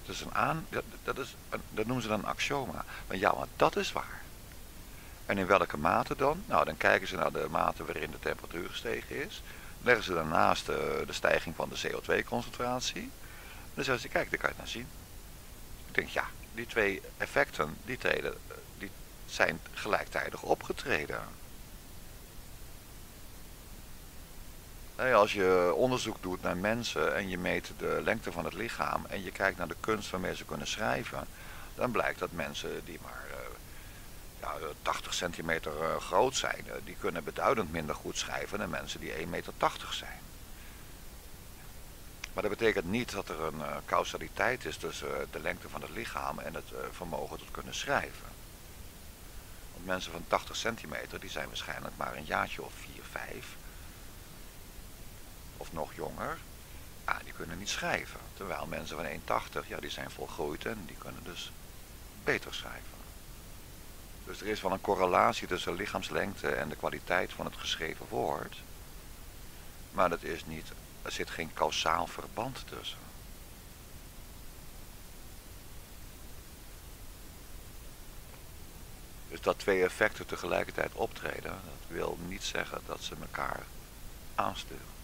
Dat is een aan, dat, is dat noemen ze dan een axioma. Maar ja, maar dat is waar. En in welke mate dan? Nou, dan kijken ze naar de mate waarin de temperatuur gestegen is. Leggen ze daarnaast de, de stijging van de CO2-concentratie. Dan zeggen ze, kijk, daar kan je het naar zien. Ik denk, ja, die twee effecten, die, treden, die zijn gelijktijdig opgetreden. Als je onderzoek doet naar mensen en je meet de lengte van het lichaam en je kijkt naar de kunst waarmee ze kunnen schrijven, dan blijkt dat mensen die maar uh, ja, 80 centimeter uh, groot zijn, die kunnen beduidend minder goed schrijven dan mensen die 1,80 meter zijn. Maar dat betekent niet dat er een causaliteit is tussen de lengte van het lichaam en het vermogen tot kunnen schrijven. Want mensen van 80 centimeter die zijn waarschijnlijk maar een jaartje of 4, 5 of nog jonger, ja, die kunnen niet schrijven. Terwijl mensen van 1,80, ja, die zijn volgroeid en die kunnen dus beter schrijven. Dus er is wel een correlatie tussen lichaamslengte en de kwaliteit van het geschreven woord. Maar dat is niet, er zit geen kausaal verband tussen. Dus dat twee effecten tegelijkertijd optreden, dat wil niet zeggen dat ze elkaar aansturen.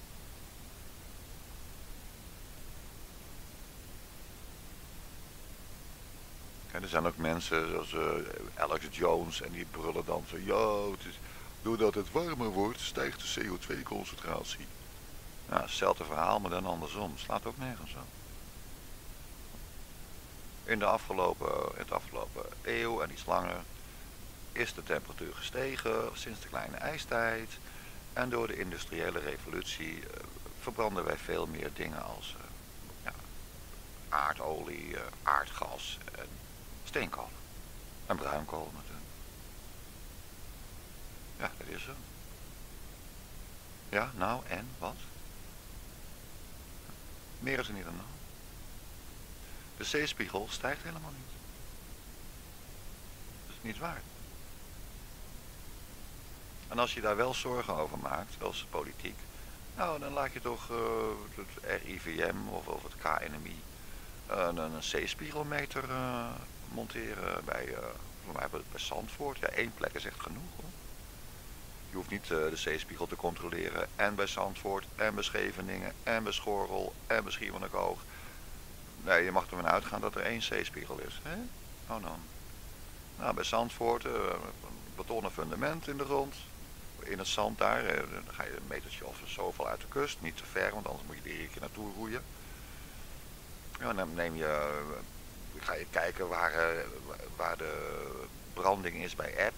En er zijn ook mensen zoals uh, Alex Jones en die brullen dan zo, ja, het doordat het warmer wordt stijgt de CO2-concentratie. Ja, hetzelfde verhaal, maar dan andersom. Slaat ook nergens op. In de afgelopen, in de afgelopen eeuw en iets langer is de temperatuur gestegen sinds de kleine ijstijd. En door de industriële revolutie uh, verbranden wij veel meer dingen als uh, ja, aardolie, aardgas en steenkool. En bruinkool natuurlijk. Ja, dat is zo. Ja, nou en wat? Meer is er niet aan de zeespiegel stijgt helemaal niet. Dat is niet waar. En als je daar wel zorgen over maakt, als politiek, nou dan laat je toch uh, het RIVM of, of het KNMI een, een zeespiegelmeter uh, monteren bij, mij bij Zandvoort. Ja, één plek is echt genoeg hoor. Je hoeft niet de zeespiegel te controleren en bij Zandvoort en bij Scheveningen en bij Schorrel en bij Schiermonnikoog. Nee, je mag ervan uitgaan dat er één zeespiegel is. Hè? Oh dan. Nou, bij Zandvoort, een betonnen fundament in de grond, in het zand daar. Eh, dan ga je een metertje of zoveel uit de kust. Niet te ver, want anders moet je er een keer naartoe roeien. Ja, dan neem je, eh, ga je kijken waar, eh, waar de branding is bij app.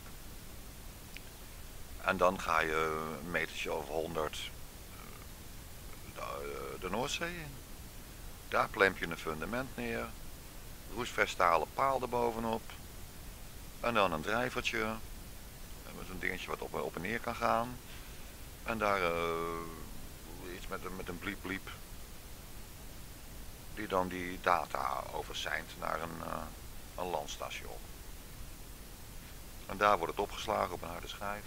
En dan ga je een metertje of 100 de, de Noordzee in. Daar plemp je een fundament neer. Roestvers stalen paal erbovenop. En dan een drijvertje een dingetje wat op, en neer kan gaan. En daar iets met, met een bliep bliep. Die dan die data overzijnt naar een, uh, een landstation. En daar wordt het opgeslagen op een harde schijf.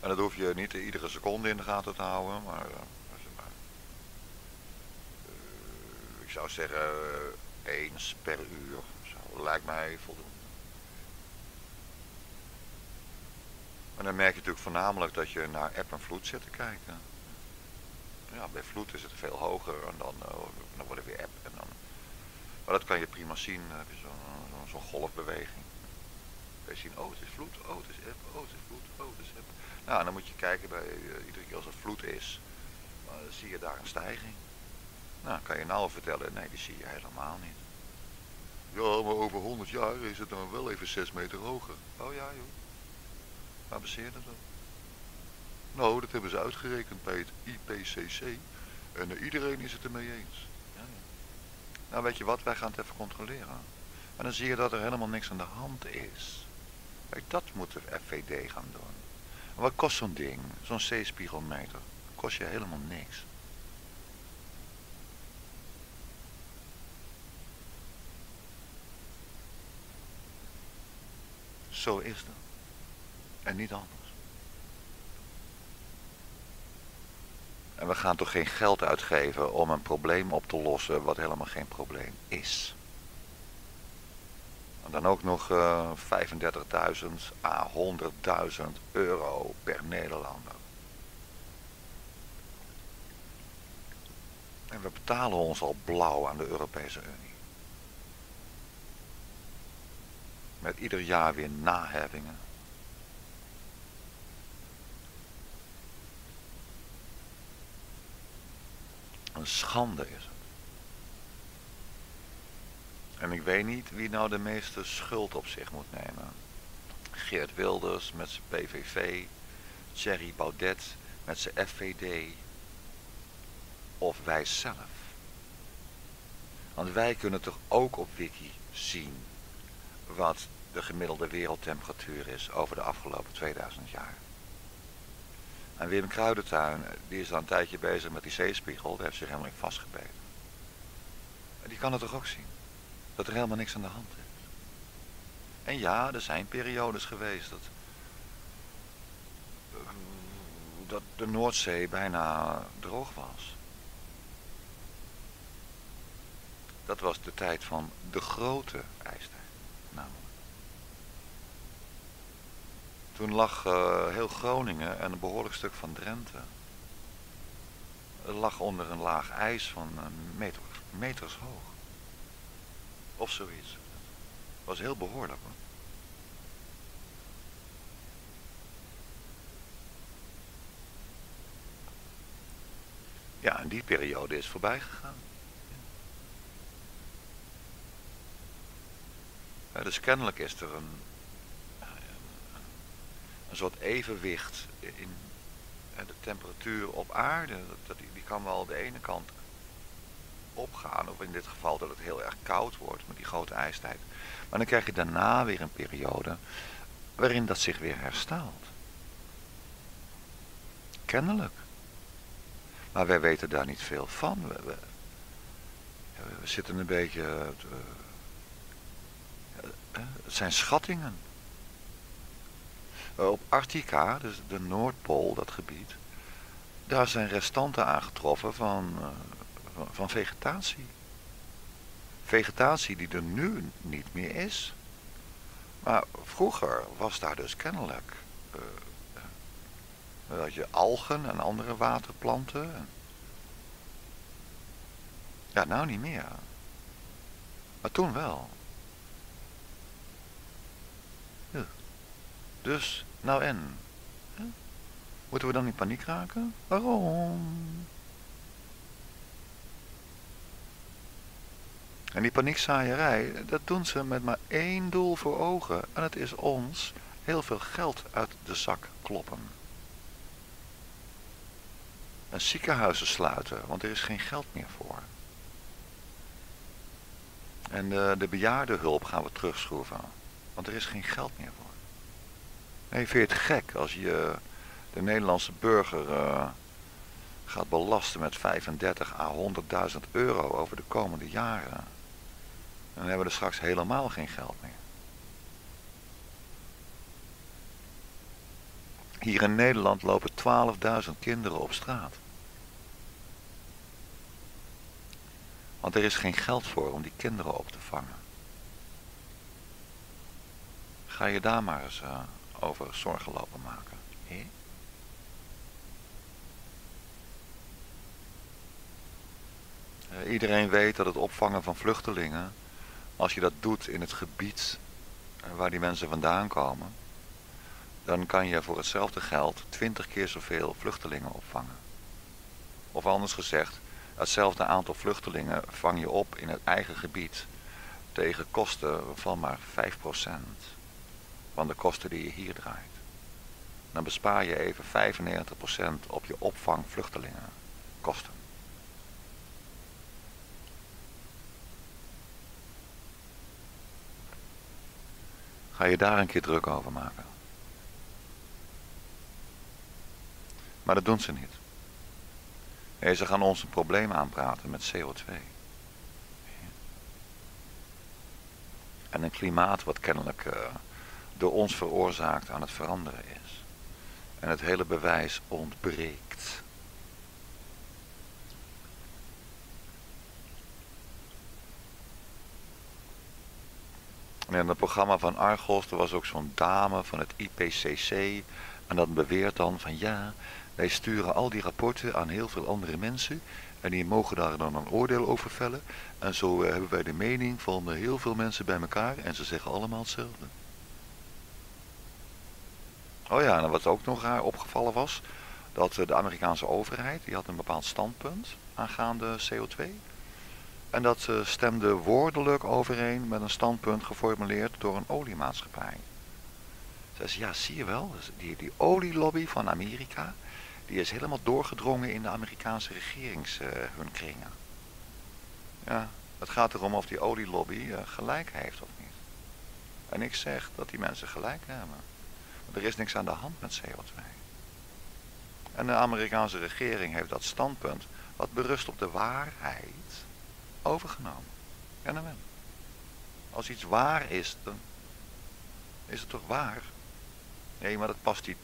En dat hoef je niet iedere seconde in de gaten te houden, maar, uh, ik zou zeggen eens per uur. Lijkt mij voldoende. En dan merk je natuurlijk voornamelijk dat je naar eb en vloed zit te kijken. Ja, bij vloed is het veel hoger en dan, uh, dan wordt het weer eb. En dan, maar dat kan je prima zien, dan heb je zo'n zo, zo golfbeweging. Kun je zien, oh het is vloed, oh het is eb, oh het is vloed, oh het is eb. Nou, en dan moet je kijken bij uh, iedere keer als er vloed is, uh, zie je daar een stijging. Nou, kan je nou vertellen, nee die zie je helemaal niet. Ja, maar over 100 jaar is het dan wel even 6 meter hoger. Oh ja joh. Waar baseer dat op? Nou, dat hebben ze uitgerekend bij het IPCC. En uh, iedereen is het ermee eens. Ja, ja. Nou, weet je wat? Wij gaan het even controleren. En dan zie je dat er helemaal niks aan de hand is. Kijk, dat moet de FVD gaan doen. En wat kost zo'n ding? Zo'n zeespiegelmeter? Kost je helemaal niks. Zo is dat. En niet anders. En we gaan toch geen geld uitgeven om een probleem op te lossen wat helemaal geen probleem is. En dan ook nog uh, 35.000 à 100.000 euro per Nederlander. En we betalen ons al blauw aan de Europese Unie. Met ieder jaar weer naheffingen. Een schande is het. En ik weet niet wie nou de meeste schuld op zich moet nemen. Geert Wilders met zijn PVV, Thierry Baudet met zijn FVD of wij zelf. Want wij kunnen toch ook op wiki zien wat de gemiddelde wereldtemperatuur is over de afgelopen 2000 jaar. En Wim Kruidentuin, die is al een tijdje bezig met die zeespiegel, daar heeft zich helemaal in vastgebeten. En die kan het toch ook zien, dat er helemaal niks aan de hand is. En ja, er zijn periodes geweest dat, dat de Noordzee bijna droog was. Dat was de tijd van de grote ijstijd, namelijk. Toen lag uh, heel Groningen en een behoorlijk stuk van Drenthe lag onder een laag ijs van meters, meters hoog. Of zoiets. was heel behoorlijk hoor. Ja, en die periode is voorbij gegaan. Dus kennelijk is er een, een soort evenwicht in de temperatuur op aarde. Die, kan wel de ene kant opgaan, of in dit geval dat het heel erg koud wordt met die grote ijstijd. Maar dan krijg je daarna weer een periode waarin dat zich weer herstelt. Kennelijk. Maar wij weten daar niet veel van. We, we, zitten een beetje... Uh, het zijn schattingen. Op Arctica, dus de Noordpool, dat gebied, daar zijn restanten aangetroffen van, van, van vegetatie. Vegetatie die er nu niet meer is. Maar vroeger was daar dus kennelijk uh, dat je algen en andere waterplanten. Ja, nou niet meer. Maar toen wel. Dus, nou en? Moeten we dan in paniek raken? Waarom? En die paniekzaaierij, dat doen ze met maar één doel voor ogen. En het is ons heel veel geld uit de zak kloppen. En ziekenhuizen sluiten, want er is geen geld meer voor. En de, de bejaardenhulp gaan we terugschroeven, want er is geen geld meer voor. Nee, vind je het gek als je de Nederlandse burger uh, gaat belasten met 35 à 100.000 euro over de komende jaren? Dan hebben we er straks helemaal geen geld meer. Hier in Nederland lopen 12.000 kinderen op straat. Want er is geen geld voor om die kinderen op te vangen. Ga je daar maar eens uh, over zorgen lopen maken. He? Uh, iedereen weet dat het opvangen van vluchtelingen, als je dat doet in het gebied uh, waar die mensen vandaan komen, dan kan je voor hetzelfde geld 20 keer zoveel vluchtelingen opvangen. Of anders gezegd, hetzelfde aantal vluchtelingen vang je op in het eigen gebied tegen kosten van maar 5% van de kosten die je hier draait. Dan bespaar je even 95% op je opvang vluchtelingenkosten. Ga je daar een keer druk over maken. Maar dat doen ze niet. Nee, ze gaan ons een probleem aanpraten met CO2. En een klimaat wat kennelijk uh, door ons veroorzaakt aan het veranderen is. En het hele bewijs ontbreekt. In het programma van Argos, er was ook zo'n dame van het IPCC. En dat beweert dan van ja, wij sturen al die rapporten aan heel veel andere mensen. En die mogen daar dan een oordeel over vellen. En zo eh, hebben wij de mening van heel veel mensen bij elkaar. En ze zeggen allemaal hetzelfde. Oh ja, en wat ook nog raar opgevallen was. Dat eh, de Amerikaanse overheid, die had een bepaald standpunt aangaande CO2. En dat stemde woordelijk overeen met een standpunt geformuleerd door een oliemaatschappij. Ze ja, zie je wel, dus die, die olielobby van Amerika, die is helemaal doorgedrongen in de Amerikaanse regerings hun kringen. Ja, het gaat erom of die olielobby gelijk heeft of niet. En ik zeg dat die mensen gelijk hebben. Er is niks aan de hand met CO2. En de Amerikaanse regering heeft dat standpunt, wat berust op de waarheid, overgenomen. Ja, nou Als iets waar is, dan Is het toch waar? Nee, maar dat past die...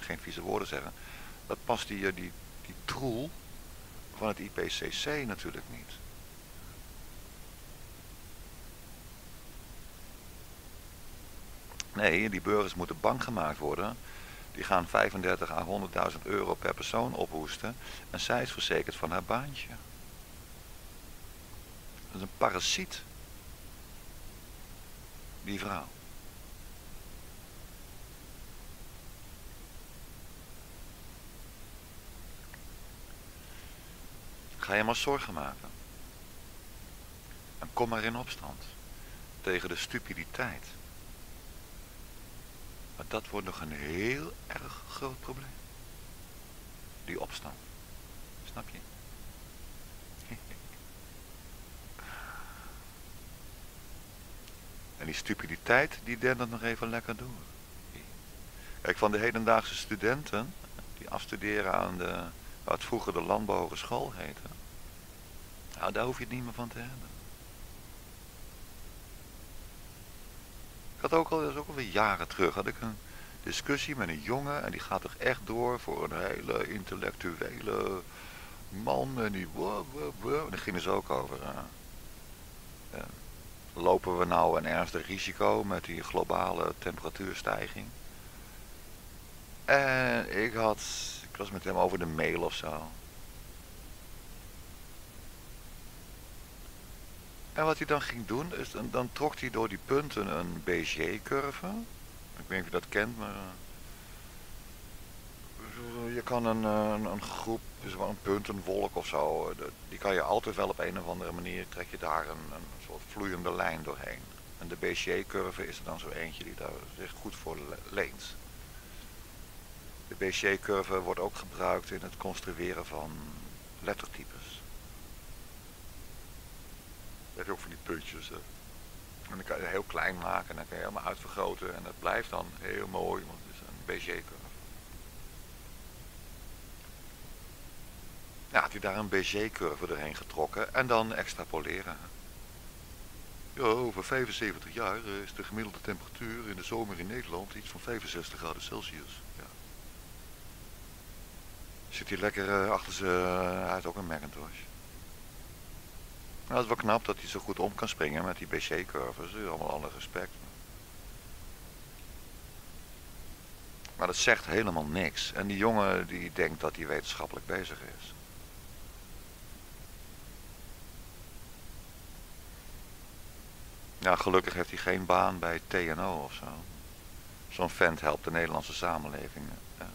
Geen vieze woorden zeggen. Dat past die, eh, die, die troel van het IPCC natuurlijk niet. Nee, die burgers moeten bang gemaakt worden. Die gaan 35 à 100.000 euro per persoon ophoesten. En zij is verzekerd van haar baantje. Dat is een parasiet. Die vrouw. Ga je maar zorgen maken. En kom maar in opstand. Tegen de stupiditeit. Maar dat wordt nog een heel erg groot probleem. Die opstand. Snap je? En die stupiditeit, die dendert nog even lekker door. Kijk, van de hedendaagse studenten, die afstuderen aan de, wat vroeger de landbouwhogeschool heette. Nou, daar hoef je het niet meer van te hebben. Had ook al, dat is ook alweer jaren terug, had ik een discussie met een jongen en die gaat toch echt door voor een hele intellectuele man en die wow. En daar gingen ze ook over. Uh, lopen we nou een ernstig risico met die globale temperatuurstijging? En ik had, ik was met hem over de mail of zo. En wat hij dan ging doen, is dan, trok hij door die punten een Bézier-curve. Ik weet niet of je dat kent, maar... Eh, je kan een, eh, een, een groep, dus een punt, een wolk of zo, eh, die kan je altijd wel op een of andere manier, trek je daar een, een soort vloeiende lijn doorheen. En de Bézier-curve is er dan zo eentje die daar zich goed voor leent. De Bézier-curve wordt ook gebruikt in het construeren van lettertypes. Dat je ook van die puntjes. Hè. En dan kan je het heel klein maken en dan kan je helemaal uitvergroten. En dat blijft dan heel mooi, want het is een Bézier-curve. Ja, had hij daar een Bézier-curve doorheen getrokken en dan extrapoleren. Ja, over 75 jaar eh, is de gemiddelde temperatuur in de zomer in Nederland iets van 65 graden Celsius. Ja. Zit hij lekker uh, achter zijn... Heeft ook een Macintosh. Nou, het is wel knap dat hij zo goed om kan springen met die BC-curves. Allemaal alle respect. Maar dat zegt helemaal niks. En die jongen die denkt dat hij wetenschappelijk bezig is. Ja, gelukkig heeft hij geen baan bij TNO of zo. Zo'n vent helpt de Nederlandse samenleving eh,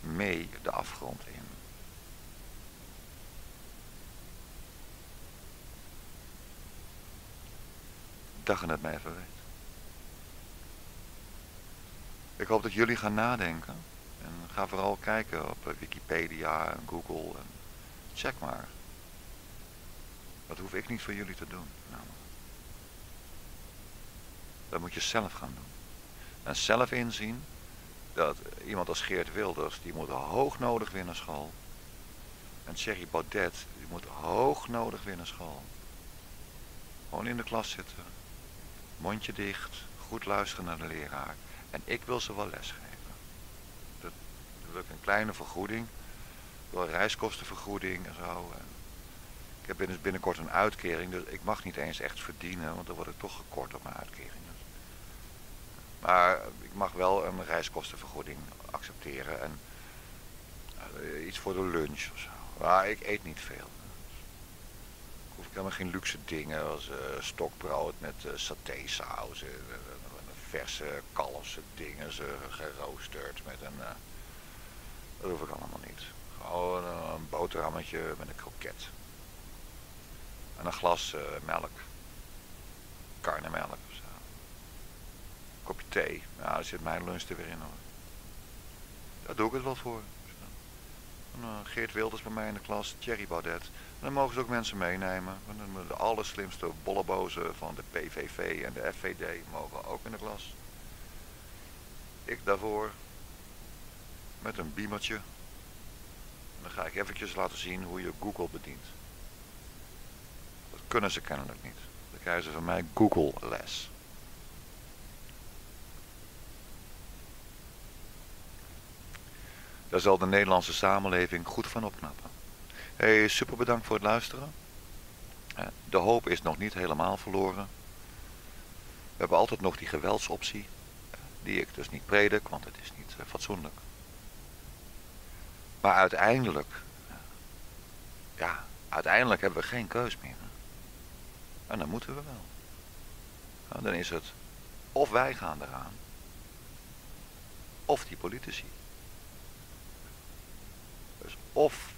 mee de afgrond in. Het mij weet. Ik hoop dat jullie gaan nadenken. En ga vooral kijken op eh, Wikipedia en Google. En check maar. Dat hoef ik niet voor jullie te doen. Namelijk. Dat moet je zelf gaan doen. En zelf inzien dat iemand als Geert Wilders, die moet hoog nodig winnen school. En Thierry Baudet, die moet hoog nodig winnen school. Gewoon in de klas zitten mondje dicht, goed luisteren naar de leraar. En ik wil ze wel lesgeven. Dat, wil ik een kleine vergoeding, door reiskostenvergoeding en zo. ik heb binnenkort een uitkering, dus ik mag niet eens echt verdienen, want dan word ik toch gekort op mijn uitkeringen. Maar ik mag wel een reiskostenvergoeding accepteren en uh, iets voor de lunch of zo. Maar ik eet niet veel hoef ik helemaal geen luxe dingen als uh, stokbrood met uh, satésaus, uh, verse kalfse dingen, geroosterd met een... dat hoef ik allemaal niet. Gewoon een boterhammetje met een kroket. En een glas melk. Karnemelk of zo. Kopje thee. Ja, daar zit mijn lunch er weer in hoor. Daar doe ik het wel voor. Geert Wilders bij mij in de klas, Thierry Baudet dan mogen ze ook mensen meenemen. De allerslimste bollebozen van de PVV en de FVD mogen ook in de klas. Ik daarvoor met een biemertje. Dan ga ik eventjes laten zien hoe je Google bedient. Dat kunnen ze kennelijk niet. Dan krijgen ze van mij Google les. Daar zal de Nederlandse samenleving goed van opknappen. Hey, super bedankt voor het luisteren. Eh, de hoop is nog niet helemaal verloren. We hebben altijd nog die geweldsoptie, die ik dus niet predik, want het is niet eh, fatsoenlijk. Maar uiteindelijk, ja, uiteindelijk hebben we geen keus meer. En dan moeten we wel. Nou, dan is het of wij gaan eraan, of die politici. Dus of,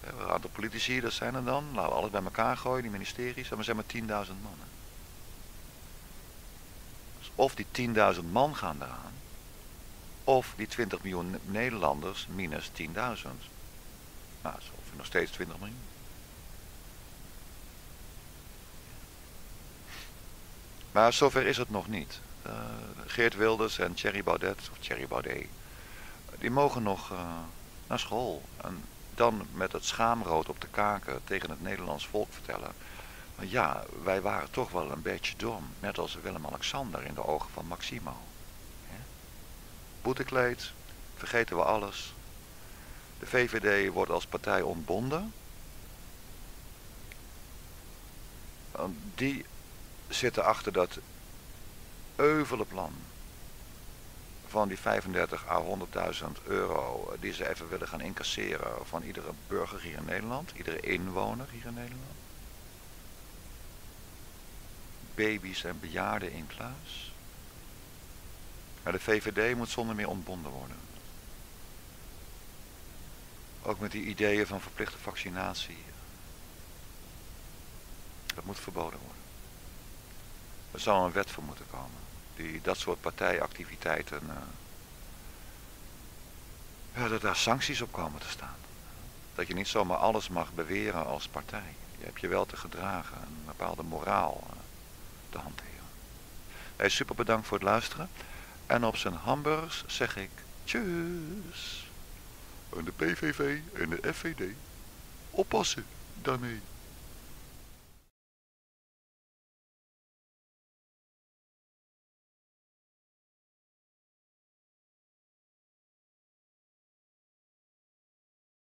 een aantal politici, dat zijn er dan, laten we alles bij elkaar gooien, die ministeries, we zijn maar 10.000 mannen. Dus of die 10.000 man gaan eraan, of die 20 miljoen Nederlanders minus 10.000. Nou, zo je nog steeds 20 miljoen. Maar zover is het nog niet. Uh, Geert Wilders en Thierry Baudet, of Thierry Baudet, die mogen nog uh, naar school. En dan met het schaamrood op de kaken tegen het Nederlands volk vertellen. Ja, wij waren toch wel een beetje dom, net als Willem-Alexander in de ogen van Maximo. Boetekleed, vergeten we alles. De VVD wordt als partij ontbonden. Die zitten achter dat euvele plan van die 35 à 100.000 euro die ze even willen gaan incasseren van iedere burger hier in Nederland, iedere inwoner hier in Nederland. Baby's en bejaarden in kluis. Maar de VVD moet zonder meer ontbonden worden. Ook met die ideeën van verplichte vaccinatie. Dat moet verboden worden. Er zou een wet voor moeten komen. Die dat soort partijactiviteiten. Ja, dat daar sancties op komen te staan. Dat je niet zomaar alles mag beweren als partij. Je hebt je wel te gedragen. Een bepaalde moraal uh, te hanteren. Hey, super bedankt voor het luisteren. En op zijn hamburgers zeg ik tjus. En de PVV en de FVD oppassen daarmee.